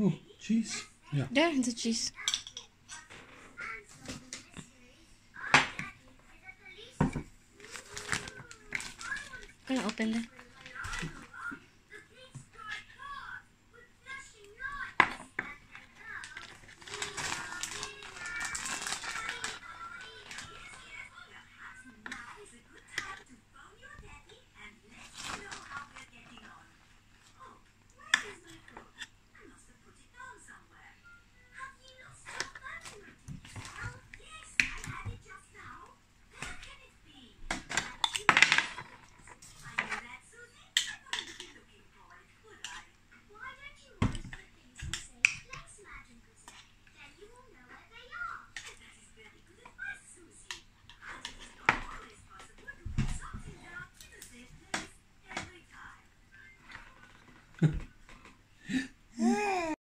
Oh, cheese. Yeah. There, the cheese. I'm Gonna open that.